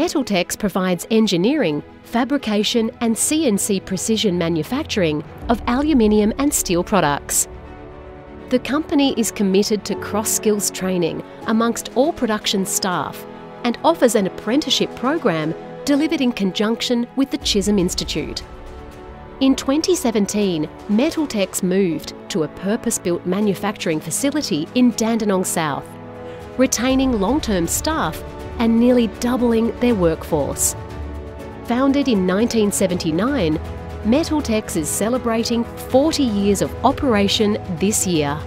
Metaltex provides engineering, fabrication, and CNC precision manufacturing of aluminium and steel products. The company is committed to cross skills training amongst all production staff and offers an apprenticeship program delivered in conjunction with the Chisholm Institute. In 2017, Metaltex moved to a purpose built manufacturing facility in Dandenong South, retaining long term staff and nearly doubling their workforce. Founded in 1979, Metaltex is celebrating 40 years of operation this year.